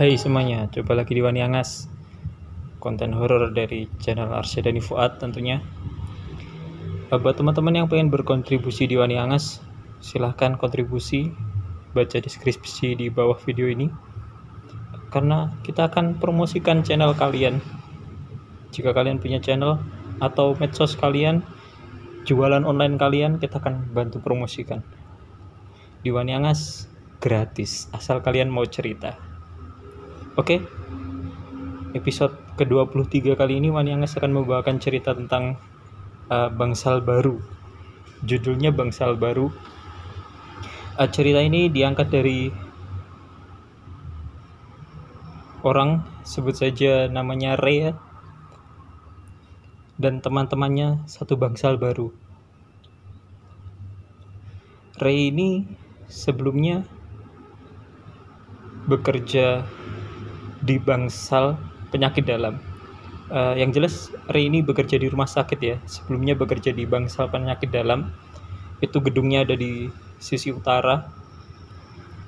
Hai semuanya, coba lagi di Wani Angas Konten horor dari channel Arsyadani Fuad tentunya. Eh, Buat teman-teman yang pengen berkontribusi di Wani Angas Silahkan kontribusi Baca deskripsi di bawah video ini. Karena kita akan promosikan channel kalian. Jika kalian punya channel Atau medsos kalian Jualan online kalian Kita akan bantu promosikan. Di Wani Angas gratis Asal kalian mau cerita Oke, episode ke-23 kali ini Wani Angas akan membawakan cerita tentang uh, bangsal baru. Judulnya Bangsal Baru. Uh, cerita ini diangkat dari orang sebut saja namanya Ray ya. dan teman-temannya satu bangsal baru. Ray ini sebelumnya bekerja di bangsal penyakit dalam. Uh, yang jelas Ray ini bekerja di rumah sakit ya. Sebelumnya bekerja di bangsal penyakit dalam. Itu gedungnya ada di sisi utara.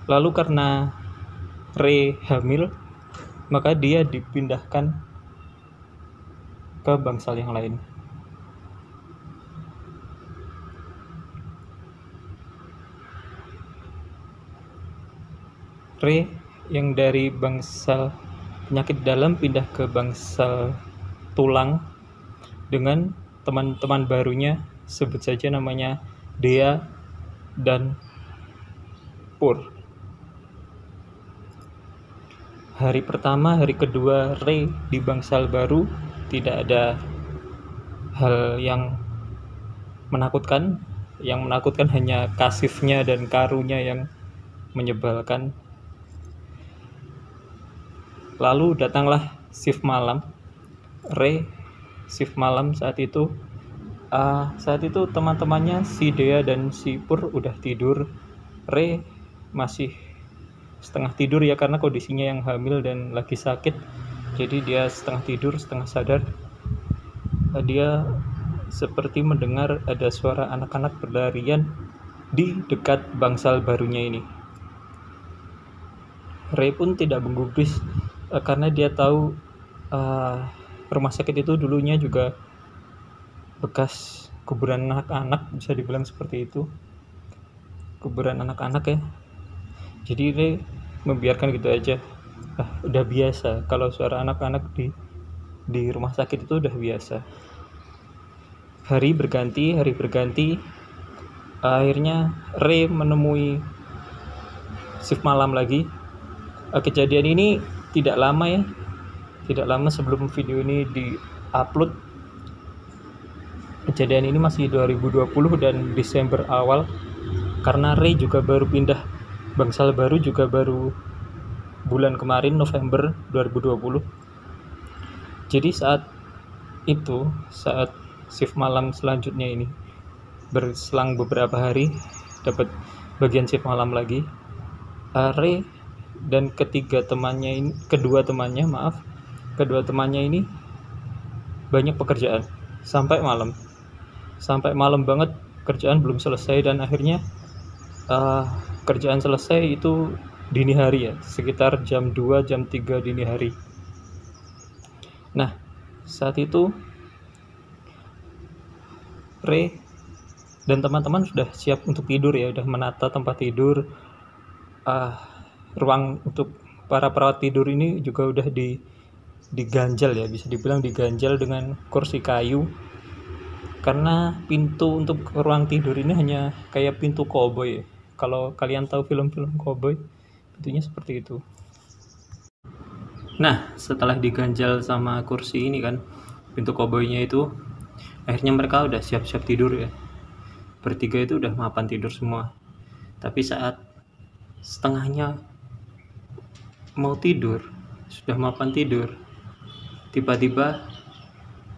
Lalu karena Ray hamil, maka dia dipindahkan ke bangsal yang lain. Ray yang dari bangsal penyakit dalam pindah ke bangsal tulang dengan teman-teman barunya sebut saja namanya Dea dan Pur. Hari pertama, hari kedua Ray di bangsal baru tidak ada hal yang menakutkan. Yang menakutkan hanya kasifnya dan karunya yang menyebalkan Lalu datanglah shift malam. Ray shift malam saat itu uh, saat itu teman-temannya si Dea dan si Pur udah tidur. Ray masih setengah tidur ya karena kondisinya yang hamil dan lagi sakit. Jadi dia setengah tidur, setengah sadar. Uh, dia seperti mendengar ada suara anak-anak berlarian di dekat bangsal barunya ini. Ray pun tidak menggubris uh, karena dia tahu uh, rumah sakit itu dulunya juga bekas kuburan anak-anak bisa dibilang seperti itu. Kuburan anak-anak ya. Jadi ini membiarkan gitu aja. Ah, udah biasa. Kalau suara anak-anak di di rumah sakit itu udah biasa. Hari berganti hari berganti akhirnya Ray menemui shift malam lagi. Kejadian ini tidak lama ya. Tidak lama sebelum video ini di upload kejadian ini masih 2020 dan Desember awal. Karena Ray juga baru pindah. Bangsal baru juga baru bulan kemarin November 2020 jadi saat itu saat shift malam selanjutnya ini berselang beberapa hari dapat bagian shift malam lagi uh, Ray dan ketiga temannya ini kedua temannya maaf kedua temannya ini banyak pekerjaan. Sampai malam. Sampai malam banget kerjaan belum selesai dan akhirnya uh, kerjaan selesai itu dini hari ya sekitar jam 2 jam 3 dini hari. Nah saat itu Ray dan teman-teman sudah siap untuk tidur ya udah menata tempat tidur. Uh, ruang untuk para perawat tidur ini juga udah di diganjal ya bisa dibilang diganjal dengan kursi kayu. Karena pintu untuk ruang tidur ini hanya kayak pintu koboi. Kalau kalian tahu film-film koboi pintunya seperti itu. Nah setelah diganjal sama kursi ini kan pintu koboinya itu akhirnya mereka udah siap-siap tidur ya. Bertiga itu udah mapan tidur semua. Tapi saat setengahnya mau tidur, sudah mapan tidur. Tiba-tiba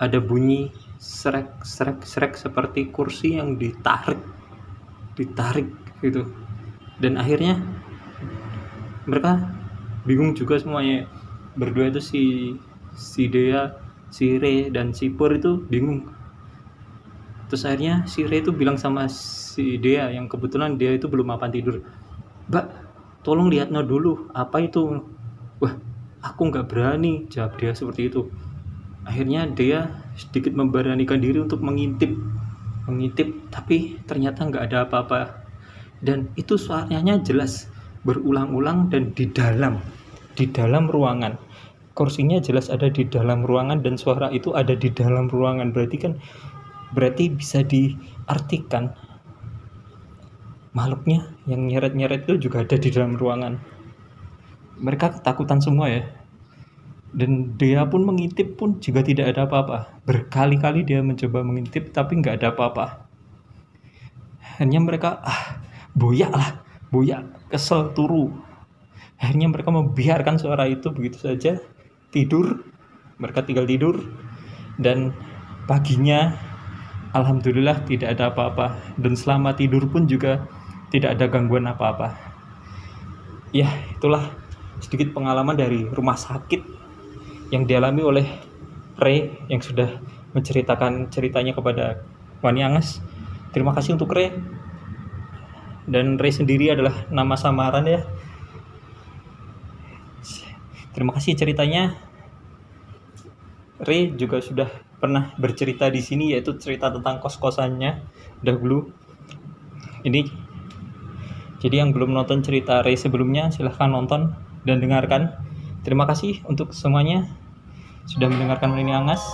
ada bunyi srek srek srek seperti kursi yang ditarik ditarik gitu. Dan akhirnya mereka bingung juga semuanya. Berdua itu si si Dea si Re dan si Pur itu bingung. Terus akhirnya si Re itu bilang sama si Dea yang kebetulan dia itu belum mapan tidur. Mbak tolong lihat no dulu apa itu? Wah aku nggak berani jawab dia seperti itu. Akhirnya dia sedikit memberanikan diri untuk mengintip mengintip tapi ternyata nggak ada apa-apa. Dan itu suaranya jelas berulang-ulang dan di dalam di dalam ruangan. Kursinya jelas ada di dalam ruangan dan suara itu ada di dalam ruangan. Berarti kan berarti bisa diartikan makhluknya yang nyeret-nyeret itu juga ada di dalam ruangan. Mereka ketakutan semua ya. Dan dia pun mengintip pun juga tidak ada apa-apa. Berkali-kali dia mencoba mengintip tapi nggak ada apa-apa. Hanya mereka ah boyak lah boyak kesel turu. Akhirnya mereka membiarkan suara itu begitu saja tidur. Mereka tinggal tidur. Dan paginya alhamdulillah tidak ada apa-apa. Dan selama tidur pun juga tidak ada gangguan apa-apa ya itulah sedikit pengalaman dari rumah sakit yang dialami oleh Ray yang sudah menceritakan ceritanya kepada Wani Angas terima kasih untuk Ray dan Ray sendiri adalah nama samaran ya Terima kasih ceritanya. Ray juga sudah pernah bercerita di sini yaitu cerita tentang kos-kosannya dahulu. Ini jadi yang belum nonton cerita Ray sebelumnya silahkan nonton dan dengarkan. Terima kasih untuk semuanya sudah mendengarkan ini Angas.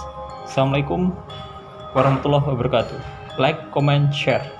Assalamualaikum warahmatullahi wabarakatuh. Like, comment, share.